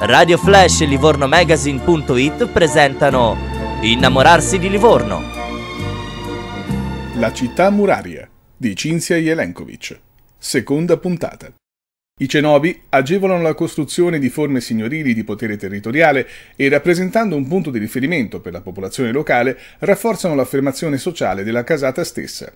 Radio Flash e LivornoMagazine.it presentano Innamorarsi di Livorno. La città muraria di Cinzia Jelenkovic. Seconda puntata. I cenobi agevolano la costruzione di forme signorili di potere territoriale e, rappresentando un punto di riferimento per la popolazione locale, rafforzano l'affermazione sociale della casata stessa.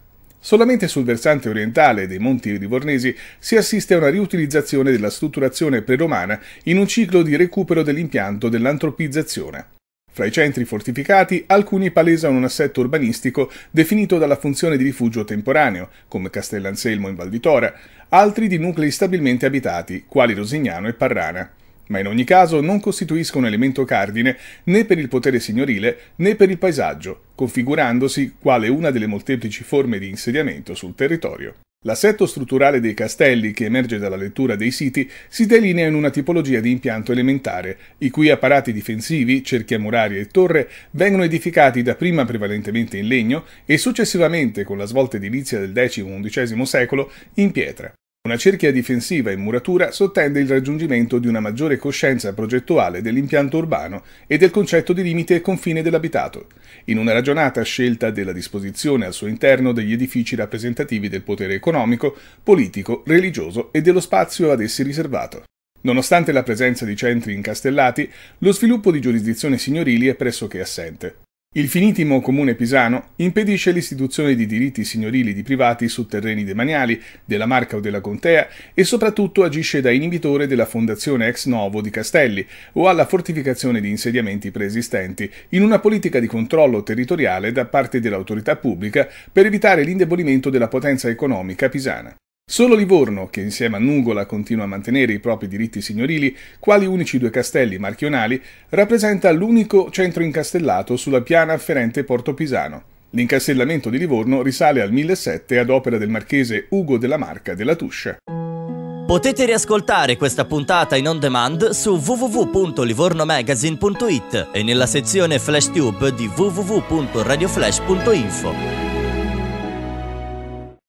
Solamente sul versante orientale dei monti livornesi si assiste a una riutilizzazione della strutturazione preromana in un ciclo di recupero dell'impianto dell'antropizzazione. Fra i centri fortificati, alcuni palesano un assetto urbanistico definito dalla funzione di rifugio temporaneo, come Castellanselmo in Val altri di nuclei stabilmente abitati, quali Rosignano e Parrana ma in ogni caso non costituiscono elemento cardine né per il potere signorile né per il paesaggio, configurandosi quale una delle molteplici forme di insediamento sul territorio. L'assetto strutturale dei castelli, che emerge dalla lettura dei siti, si delinea in una tipologia di impianto elementare, i cui apparati difensivi, cerchia muraria e torre, vengono edificati dapprima prevalentemente in legno e successivamente, con la svolta edilizia del X-XI secolo, in pietra. Una cerchia difensiva in muratura sottende il raggiungimento di una maggiore coscienza progettuale dell'impianto urbano e del concetto di limite e confine dell'abitato, in una ragionata scelta della disposizione al suo interno degli edifici rappresentativi del potere economico, politico, religioso e dello spazio ad essi riservato. Nonostante la presenza di centri incastellati, lo sviluppo di giurisdizione signorili è pressoché assente. Il finitimo comune pisano impedisce l'istituzione di diritti signorili di privati su terreni demaniali, della marca o della contea e soprattutto agisce da inibitore della fondazione ex novo di castelli o alla fortificazione di insediamenti preesistenti, in una politica di controllo territoriale da parte dell'autorità pubblica per evitare l'indebolimento della potenza economica pisana. Solo Livorno, che insieme a Nugola continua a mantenere i propri diritti signorili, quali unici due castelli marchionali, rappresenta l'unico centro incastellato sulla piana afferente Porto Pisano. L'incastellamento di Livorno risale al 1007 ad opera del marchese Ugo della Marca della Tuscia. Potete riascoltare questa puntata in on demand su www.livornomagazine.it e nella sezione FlashTube di www.radioflash.info.